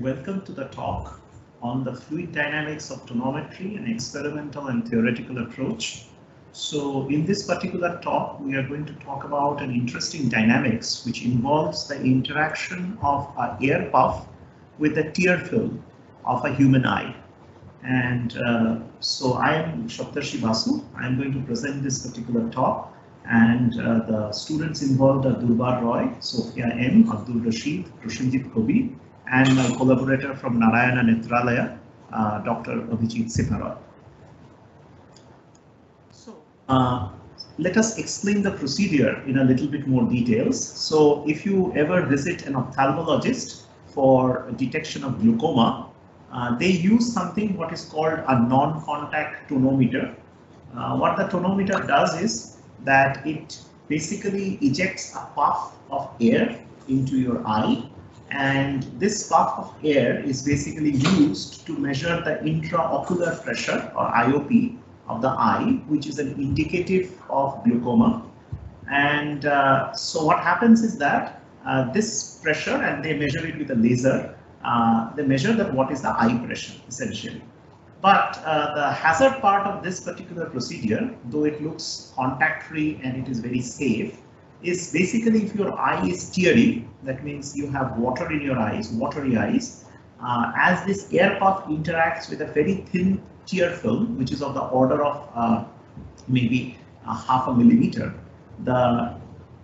Welcome to the talk on the fluid dynamics of tonometry, an experimental and theoretical approach. So in this particular talk, we are going to talk about an interesting dynamics which involves the interaction of an air puff with the tear film of a human eye. And uh, so I am Saptarshi Basu. I am going to present this particular talk and uh, the students involved are Durbar Roy, Sophia M, Abdur Rasheed, Prasenjit Kabi, and my collaborator from Narayana Nethralaya, uh, Dr. Abhijit Sinha Roy. So uh, let us explain the procedure in a little bit more details. So if you ever visit an ophthalmologist for detection of glaucoma, uh, they use something what is called a non-contact tonometer. Uh, what the tonometer does is that it basically ejects a puff of air into your eye and this puff of air is basically used to measure the intraocular pressure or IOP of the eye which is an indicative of glaucoma. And uh, so what happens is that uh, this pressure and they measure it with a laser uh, they measure that what is the eye pressure essentially. But uh, the hazard part of this particular procedure, though it looks contact free and it is very safe, is basically if your eye is teary, that means you have water in your eyes, watery eyes, uh, as this air puff interacts with a very thin tear film, which is of the order of uh, maybe a half a millimeter, the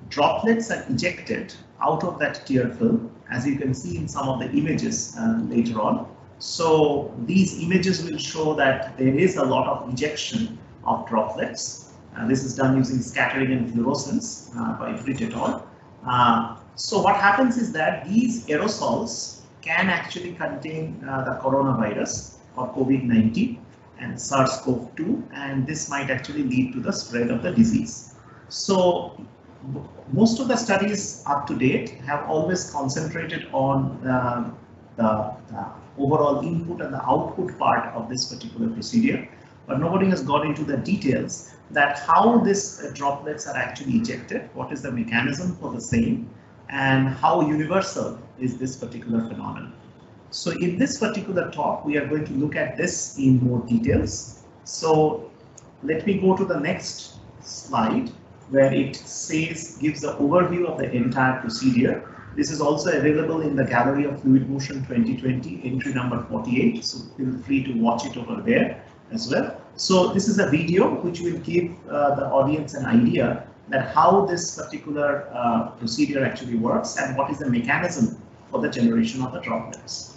droplets are ejected out of that tear film, as you can see in some of the images uh, later on. So these images will show that there is a lot of ejection of droplets. Uh, this is done using scattering and fluorescence uh, by Frit et al. Uh, so what happens is that these aerosols can actually contain uh, the coronavirus or COVID-19 and SARS-CoV-2 and this might actually lead to the spread of the disease. So most of the studies up to date have always concentrated on uh, the, the overall input and the output part of this particular procedure, but nobody has got into the details that how these uh, droplets are actually ejected, what is the mechanism for the same, and how universal is this particular phenomenon. So in this particular talk, we are going to look at this in more details. So let me go to the next slide where it says, gives the overview of the entire procedure this is also available in the Gallery of Fluid Motion 2020, entry number 48. So feel free to watch it over there as well. So this is a video which will give uh, the audience an idea that how this particular uh, procedure actually works and what is the mechanism for the generation of the droplets.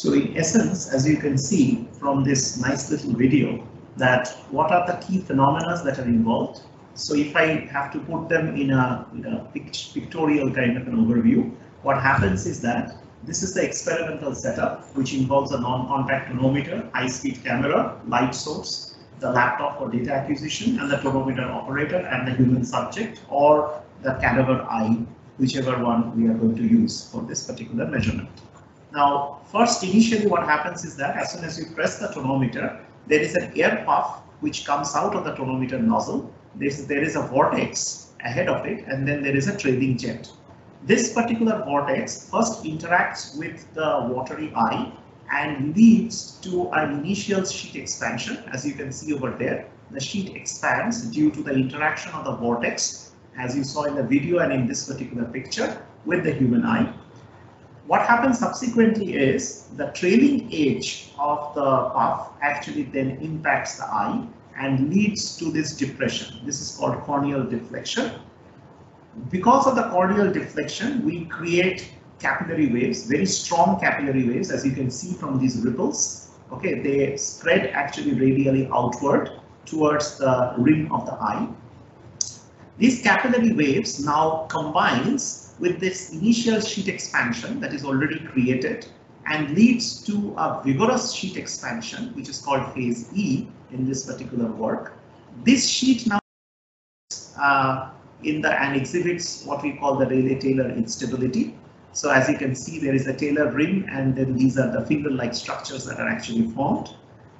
So in essence, as you can see from this nice little video, that what are the key phenomena that are involved. So if I have to put them in a, in a pictorial kind of an overview, what happens is that this is the experimental setup, which involves a non-contact tonometer, high-speed camera, light source, the laptop for data acquisition, and the tonometer operator and the human subject, or the cadaver eye, whichever one we are going to use for this particular measurement. Now, first, initially what happens is that as soon as you press the tonometer, there is an air puff which comes out of the tonometer nozzle. There's, there is a vortex ahead of it, and then there is a trailing jet. This particular vortex first interacts with the watery eye and leads to an initial sheet expansion. As you can see over there, the sheet expands due to the interaction of the vortex, as you saw in the video and in this particular picture, with the human eye. What happens subsequently is the trailing edge of the puff actually then impacts the eye and leads to this depression. This is called corneal deflection because of the corneal deflection, we create capillary waves, very strong capillary waves, as you can see from these ripples. Okay, they spread actually radially outward towards the rim of the eye. These capillary waves now combines with this initial sheet expansion that is already created and leads to a vigorous sheet expansion, which is called phase E in this particular work. This sheet now uh, in the and exhibits what we call the Rayleigh-Taylor instability. So as you can see, there is a Taylor rim and then these are the finger-like structures that are actually formed.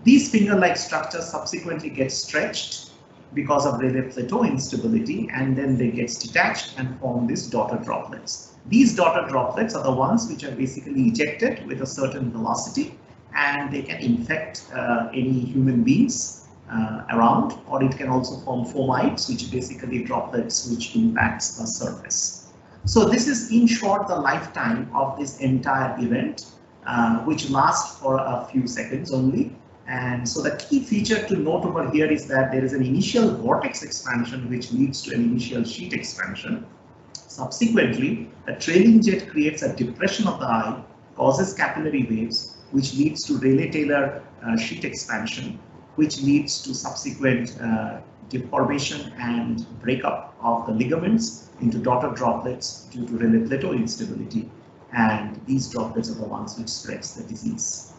These finger-like structures subsequently get stretched because of Rayleigh-Plateau instability and then they get detached and form these daughter droplets. These daughter droplets are the ones which are basically ejected with a certain velocity and they can infect uh, any human beings uh, around, or it can also form fomites, which basically droplets which impacts the surface. So this is in short the lifetime of this entire event, uh, which lasts for a few seconds only. And so the key feature to note over here is that there is an initial vortex expansion which leads to an initial sheet expansion. Subsequently, a trailing jet creates a depression of the eye, causes capillary waves, which leads to Rayleigh-Taylor uh, sheet expansion, which leads to subsequent uh, deformation and breakup of the ligaments into daughter droplets due to Rayleigh-Plateau instability. And these droplets are the ones which spreads the disease.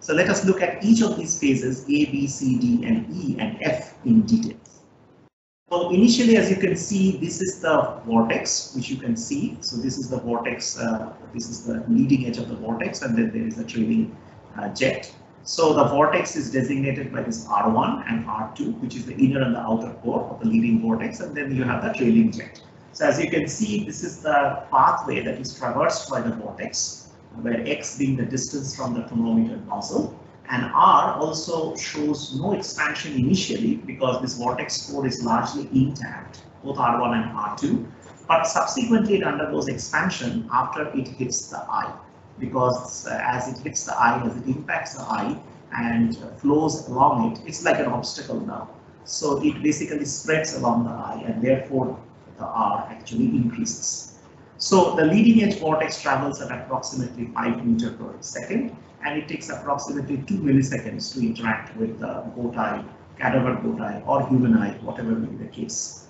So let us look at each of these phases, A, B, C, D, and E, and F in detail. So initially, as you can see, this is the vortex, which you can see. So this is the vortex, uh, this is the leading edge of the vortex, and then there is a trailing uh, jet. So the vortex is designated by this R1 and R2, which is the inner and the outer core of the leading vortex, and then you have the trailing jet. So as you can see, this is the pathway that is traversed by the vortex, where x being the distance from the tonometer nozzle, and R also shows no expansion initially because this vortex core is largely intact, both R1 and R2, but subsequently it undergoes expansion after it hits the eye because uh, as it hits the eye, as it impacts the eye and flows along it, it's like an obstacle now. So it basically spreads along the eye and therefore the R actually increases. So the leading edge vortex travels at approximately 5 meter per second and it takes approximately 2 milliseconds to interact with the goat eye, cadaver goat eye or human eye, whatever may be the case.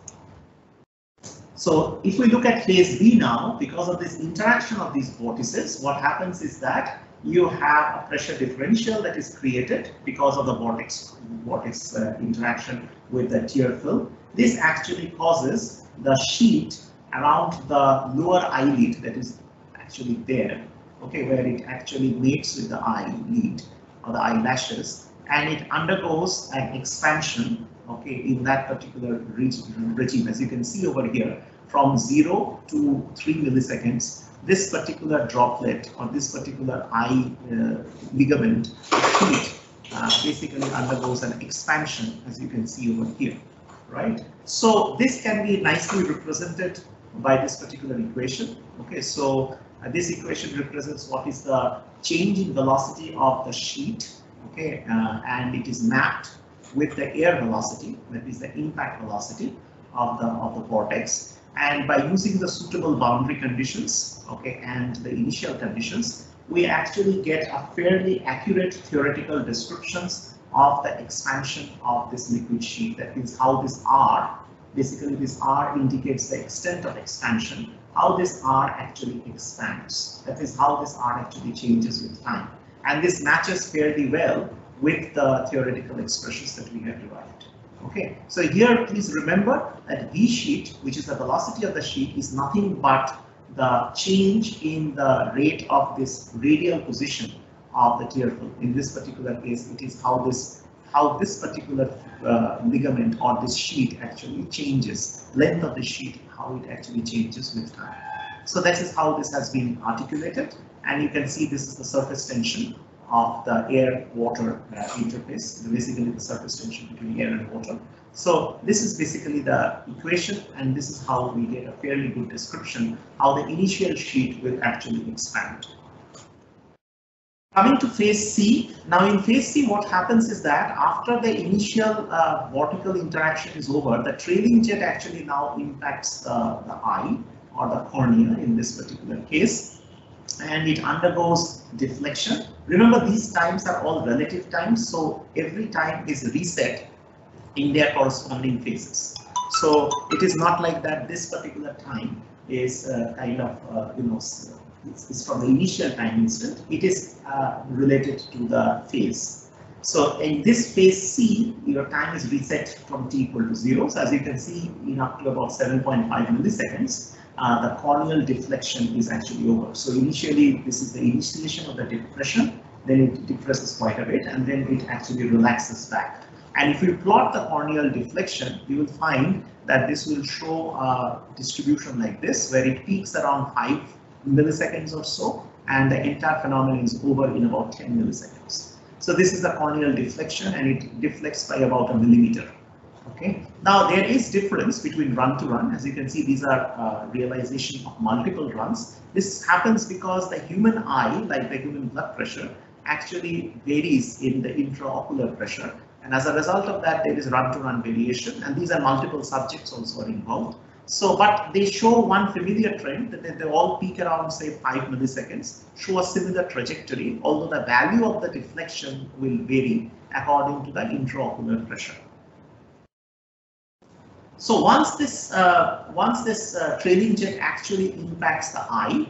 So if we look at phase B now, because of this interaction of these vortices, what happens is that you have a pressure differential that is created because of the vortex, vortex uh, interaction with the tear film. This actually causes the sheet around the lower eyelid that is actually there, okay, where it actually mates with the eyelid or the eyelashes, and it undergoes an expansion, okay, in that particular regime, as you can see over here from 0 to 3 milliseconds, this particular droplet or this particular eye uh, ligament uh, basically undergoes an expansion as you can see over here, right? So this can be nicely represented by this particular equation. Okay, so uh, this equation represents what is the change in velocity of the sheet, okay, uh, and it is mapped with the air velocity, that is the impact velocity of the of the vortex and by using the suitable boundary conditions, okay, and the initial conditions, we actually get a fairly accurate theoretical descriptions of the expansion of this liquid sheet. That means how this R, basically this R indicates the extent of expansion, how this R actually expands. That is how this R actually changes with time. And this matches fairly well with the theoretical expressions that we have derived. Okay, so here please remember that v sheet, which is the velocity of the sheet, is nothing but the change in the rate of this radial position of the tear film. In this particular case, it is how this how this particular uh, ligament or this sheet actually changes, length of the sheet, how it actually changes with time. So that is how this has been articulated, and you can see this is the surface tension of the air-water uh, interface, basically the surface tension between air and water. So this is basically the equation and this is how we get a fairly good description how the initial sheet will actually expand. Coming to phase C, now in phase C what happens is that after the initial uh, vortical interaction is over, the trailing jet actually now impacts the, the eye or the cornea in this particular case and it undergoes deflection. Remember these times are all relative times so every time is reset in their corresponding phases. So it is not like that this particular time is uh, kind of, uh, you know, it's, it's, from the initial time instant. It is uh, related to the phase. So in this phase C, your time is reset from t equal to 0. So as you can see, in up to about 7.5 milliseconds, uh, the corneal deflection is actually over. So initially, this is the initiation of the depression, then it depresses quite a bit, and then it actually relaxes back. And if you plot the corneal deflection, you will find that this will show a distribution like this, where it peaks around 5 milliseconds or so, and the entire phenomenon is over in about 10 milliseconds. So this is the corneal deflection, and it deflects by about a millimeter. Okay. Now there is difference between run to run. As you can see, these are uh, realization of multiple runs. This happens because the human eye, like the human blood pressure, actually varies in the intraocular pressure and as a result of that, there is run-to-run variation, and these are multiple subjects also are involved. So, but they show one familiar trend that they, all peak around say 5 milliseconds, show a similar trajectory, although the value of the deflection will vary according to the intraocular pressure. So once this uh, once this uh, trailing jet actually impacts the eye,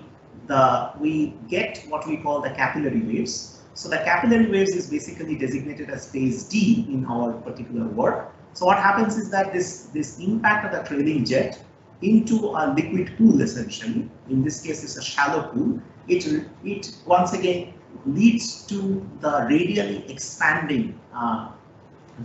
the we get what we call the capillary waves. So the capillary waves is basically designated as phase D in our particular work. So what happens is that this, this impact of the trailing jet into a liquid pool essentially, in this case it's a shallow pool, it, it once again leads to the radially expanding uh,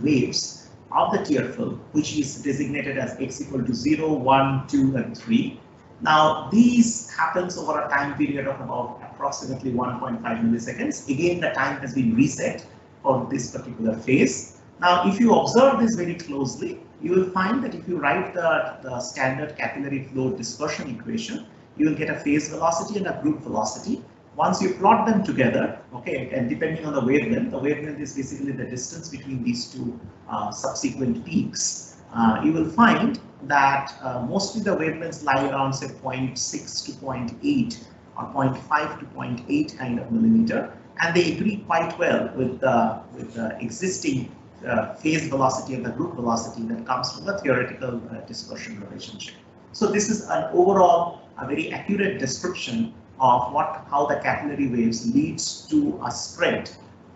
waves of the tear film, which is designated as x equal to 0, 1, 2, and 3. Now, these happens over a time period of about approximately 1.5 milliseconds. Again, the time has been reset for this particular phase. Now, if you observe this very closely, you will find that if you write the, the standard capillary flow dispersion equation, you will get a phase velocity and a group velocity. Once you plot them together, okay, and depending on the wavelength, the wavelength is basically the distance between these two uh, subsequent peaks, uh, you will find that uh, mostly the wavelengths lie around say 0.6 to 0.8 or 0.5 to 0.8 kind of millimeter, and they agree quite well with the, with the existing uh, phase velocity and the group velocity that comes from the theoretical uh, dispersion relationship. So this is an overall a very accurate description of what how the capillary waves leads to a spread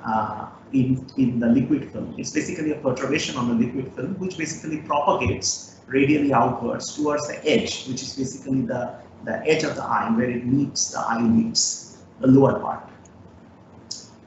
uh, in, in the liquid film. It's basically a perturbation on the liquid film which basically propagates radially outwards towards the edge, which is basically the, the edge of the eye where it meets the eye meets the lower part.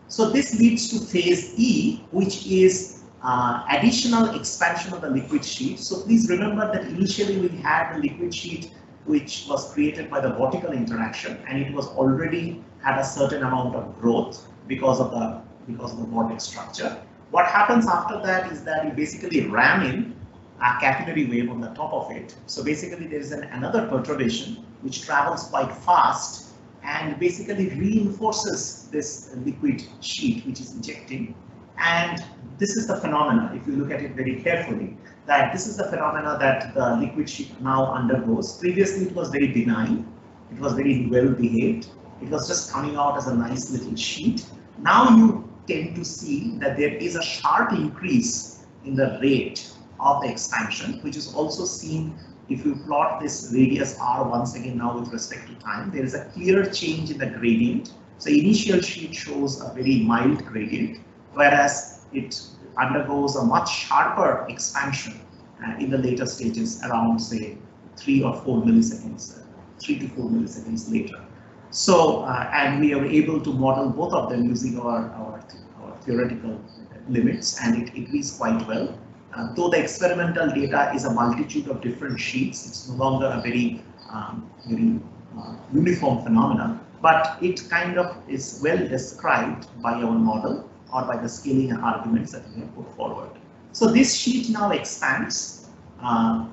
So this leads to phase E, which is uh, additional expansion of the liquid sheet. So please remember that initially we had the liquid sheet which was created by the vortical interaction and it was already had a certain amount of growth because of the because of the vortex structure. What happens after that is that you basically ram in a capillary wave on the top of it. So basically there is an, another perturbation which travels quite fast and basically reinforces this liquid sheet which is injecting. And this is the phenomena, if you look at it very carefully, that this is the phenomena that the liquid sheet now undergoes. Previously it was very benign, it was very well behaved. it was just coming out as a nice little sheet. Now you tend to see that there is a sharp increase in the rate of the expansion, which is also seen if you plot this radius r once again now with respect to time, there is a clear change in the gradient. So initial sheet shows a very mild gradient, whereas it undergoes a much sharper expansion uh, in the later stages around say three or four milliseconds, uh, three to four milliseconds later. So, uh, and we are able to model both of them using our, our, our theoretical limits and it agrees quite well. Uh, though the experimental data is a multitude of different sheets, it's no longer a very, um, very uh, uniform phenomenon, but it kind of is well described by our model or by the scaling arguments that we have put forward. So this sheet now expands, uh,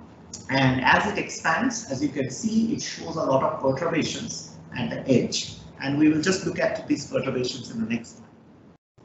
and as it expands, as you can see, it shows a lot of perturbations at the edge, and we will just look at these perturbations in the next slide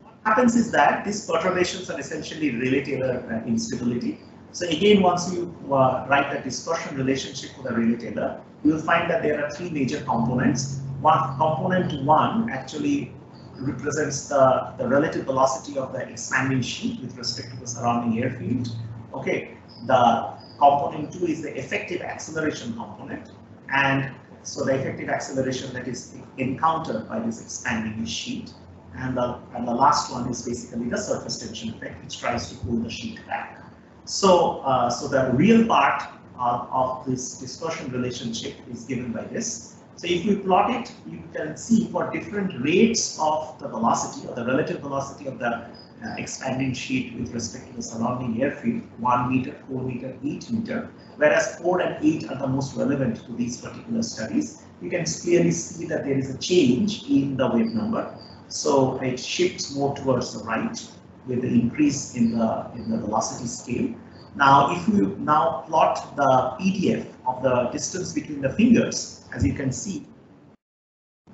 What happens is that these perturbations are essentially Rayleigh-Taylor uh, instability. So again, once you uh, write the dispersion relationship for the Rayleigh-Taylor, you will find that there are three major components. One component one actually represents the, the relative velocity of the expanding sheet with respect to the surrounding airfield. Okay, the component two is the effective acceleration component, and so the effective acceleration that is encountered by this expanding sheet. And the, and the last one is basically the surface tension effect, which tries to pull the sheet back. So, uh, so the real part uh, of this dispersion relationship is given by this. So if you plot it, you can see for different rates of the velocity or the relative velocity of the uh, expanding sheet with respect to the surrounding airfield, 1 meter, 4 meter, 8 meter, whereas 4 and 8 are the most relevant to these particular studies. You can clearly see that there is a change in the wave number so it shifts more towards the right with the increase in the, in the velocity scale. Now, if you now plot the PDF of the distance between the fingers, as you can see,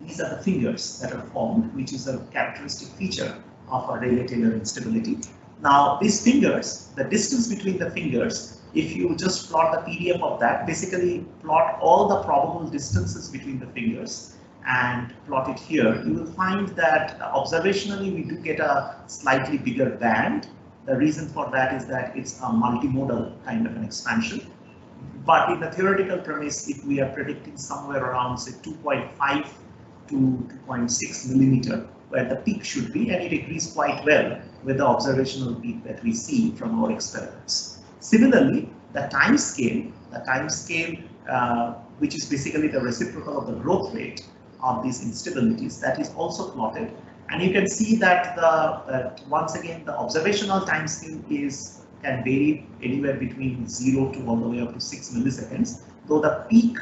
these are the fingers that are formed, which is a characteristic feature of a Rayleigh-Taylor instability. Now, these fingers, the distance between the fingers, if you just plot the PDF of that, basically plot all the probable distances between the fingers and plot it here, you will find that observationally we do get a slightly bigger band. The reason for that is that it's a multimodal kind of an expansion. But in the theoretical premise, if we are predicting somewhere around say 2.5 to 2.6 millimeter, where the peak should be, and it agrees quite well with the observational peak that we see from our experiments. Similarly, the time scale, the time scale, uh, which is basically the reciprocal of the growth rate, of these instabilities that is also plotted and you can see that the uh, once again the observational time scale is can vary anywhere between 0 to all the way up to 6 milliseconds. Though the peak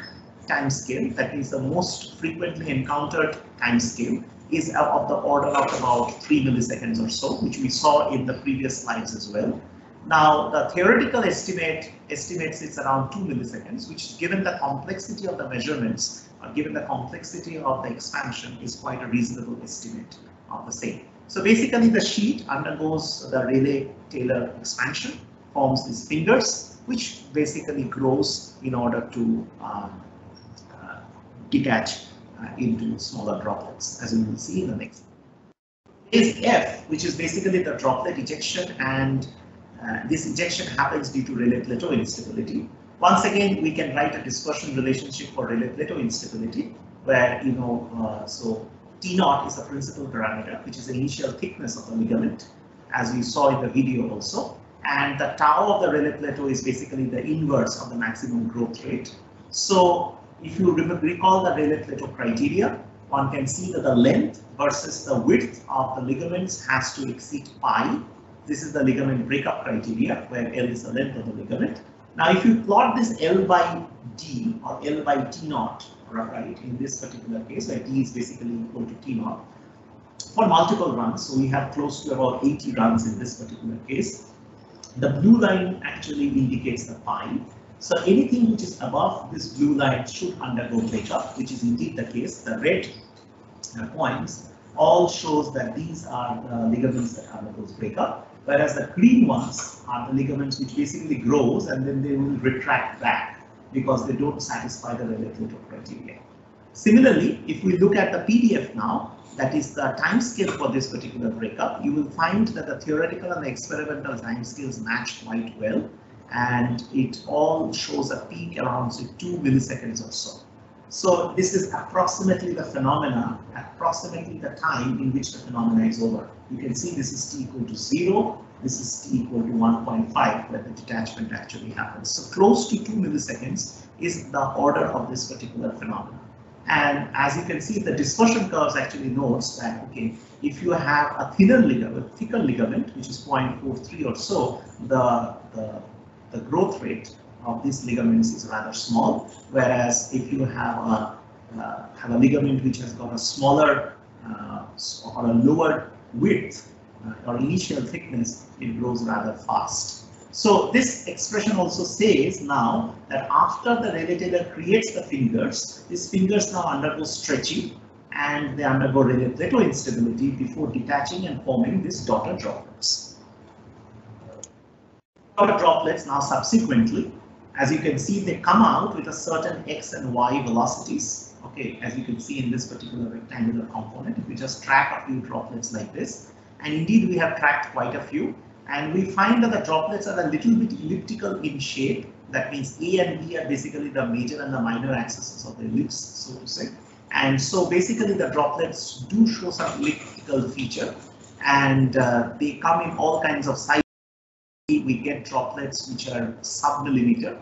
time scale that is the most frequently encountered time scale is of the order of about 3 milliseconds or so which we saw in the previous slides as well. Now, the theoretical estimate estimates it's around 2 milliseconds, which given the complexity of the measurements, or given the complexity of the expansion, is quite a reasonable estimate of the same. So basically the sheet undergoes the Rayleigh-Taylor expansion, forms these fingers, which basically grows in order to um, uh, detach uh, into smaller droplets, as we will see in the next. Is F, which is basically the droplet ejection and uh, this ejection happens due to Rayleigh-Plateau instability. Once again, we can write a dispersion relationship for Rayleigh-Plateau instability, where, you know, uh, so T naught is the principal parameter, which is the initial thickness of the ligament, as we saw in the video also. And the tau of the Rayleigh-Plateau is basically the inverse of the maximum growth rate. So if you recall the Rayleigh-Plateau criteria, one can see that the length versus the width of the ligaments has to exceed pi this is the ligament breakup criteria where L is the length of the ligament. Now, if you plot this L by D or L by T naught, right, in this particular case, where D is basically equal to T naught, for multiple runs, so we have close to about 80 runs in this particular case, the blue line actually indicates the pi. So anything which is above this blue line should undergo breakup, which is indeed the case. The red points all shows that these are the ligaments that undergo breakup whereas the green ones are the ligaments which basically grows and then they will retract back because they don't satisfy the Rayleigh criteria. Similarly, if we look at the PDF now, that is the time scale for this particular breakup, you will find that the theoretical and the experimental time scales match quite well and it all shows a peak around say, 2 milliseconds or so. So this is approximately the phenomena, approximately the time in which the phenomena is over. You can see this is t equal to 0, this is t equal to 1.5 where the detachment actually happens. So close to 2 milliseconds is the order of this particular phenomenon. And as you can see, the dispersion curves actually notes that, okay, if you have a thinner ligament, thicker ligament, which is 0.43 or so, the, the, the growth rate of these ligaments is rather small, whereas if you have a, uh, have a ligament which has got a smaller uh, or a lower width uh, or initial thickness, it grows rather fast. So this expression also says now that after the Rayleigh creates the fingers, these fingers now undergo stretching and they undergo Rayleigh instability before detaching and forming these daughter droplets. Daughter droplets now subsequently, as you can see, they come out with a certain x and y velocities. Okay, as you can see in this particular rectangular component, if we just track a few droplets like this, and indeed we have tracked quite a few, and we find that the droplets are a little bit elliptical in shape. That means A and B are basically the major and the minor axes of the ellipse, so to say. And so basically the droplets do show some elliptical feature and uh, they come in all kinds of sizes. We get droplets which are sub-millimeter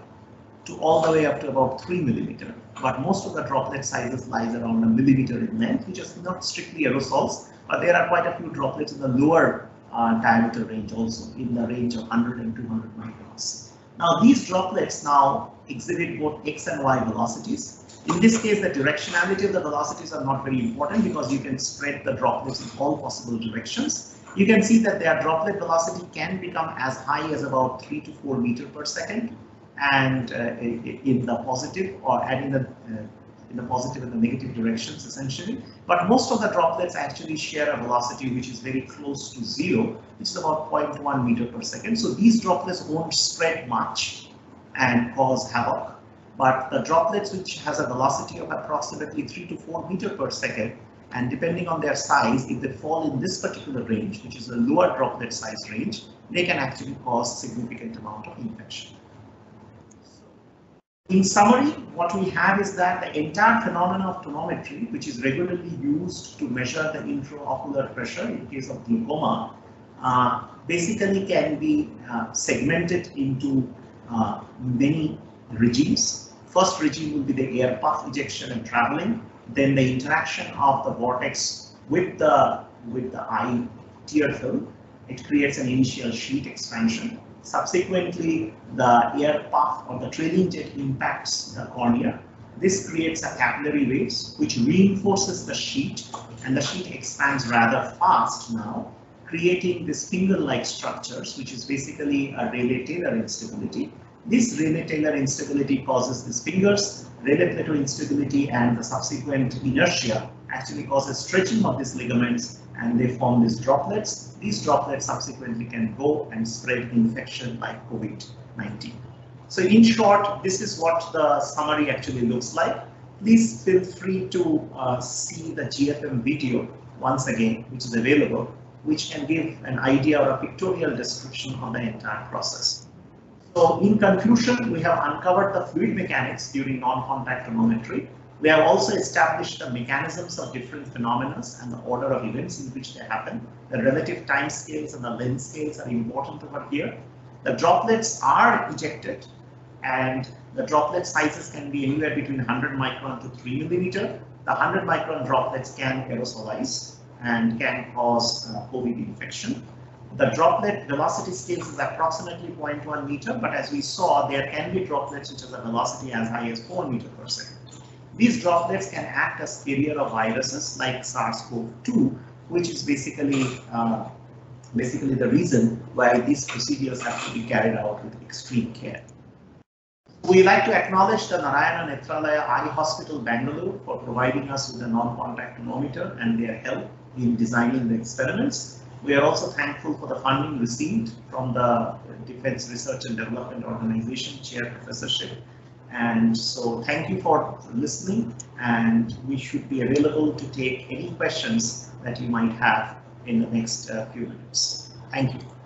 to all the way up to about 3 millimeter. But most of the droplet sizes lies around a millimeter in length, which is not strictly aerosols, but there are quite a few droplets in the lower uh, diameter range also in the range of 100 and 200 microns. Now these droplets now exhibit both x and y velocities. In this case, the directionality of the velocities are not very important because you can spread the droplets in all possible directions. You can see that their droplet velocity can become as high as about 3 to 4 meter per second and uh, in the positive or and in the uh, in the positive and the negative directions essentially. But most of the droplets actually share a velocity which is very close to zero, which is about 0.1 meter per second. So these droplets won't spread much and cause havoc. But the droplets which has a velocity of approximately 3 to 4 meter per second, and depending on their size, if they fall in this particular range, which is a lower droplet size range, they can actually cause significant amount of infection. In summary, what we have is that the entire phenomenon of tonometry, which is regularly used to measure the intraocular pressure in case of glaucoma, uh, basically can be uh, segmented into uh, many regimes. First regime will be the air puff ejection and traveling, then the interaction of the vortex with the with the eye tear film. It creates an initial sheet expansion. Subsequently, the air puff or the trailing jet impacts the cornea. This creates a capillary waves which reinforces the sheet and the sheet expands rather fast now, creating these finger-like structures, which is basically a Rayleigh-Taylor instability. This Rayleigh-Taylor instability causes these fingers, Rayleigh-Plateau instability and the subsequent inertia actually causes stretching of these ligaments and they form these droplets. These droplets subsequently can go and spread infection like COVID-19. So in short, this is what the summary actually looks like. Please feel free to uh, see the GFM video once again, which is available, which can give an idea or a pictorial description of the entire process. So in conclusion, we have uncovered the fluid mechanics during non-contact tonometry we have also established the mechanisms of different phenomena and the order of events in which they happen. The relative time scales and the length scales are important over here. The droplets are ejected and the droplet sizes can be anywhere between 100 micron to 3 millimeter. The 100 micron droplets can aerosolize and can cause uh, COVID infection. The droplet velocity scales is approximately 0.1 meter, but as we saw, there can be droplets which has a velocity as high as 4 meter per second. These droplets can act as carrier of viruses like SARS-CoV-2, which is basically uh, basically the reason why these procedures have to be carried out with extreme care. We like to acknowledge the Narayana Nethralaya Eye Hospital, Bangalore for providing us with a non-contact tonometer and their help in designing the experiments. We are also thankful for the funding received from the Defense Research and Development Organization Chair Professorship And so thank you for listening and we should be available to take any questions that you might have in the next uh, few minutes. Thank you.